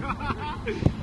Ha ha ha!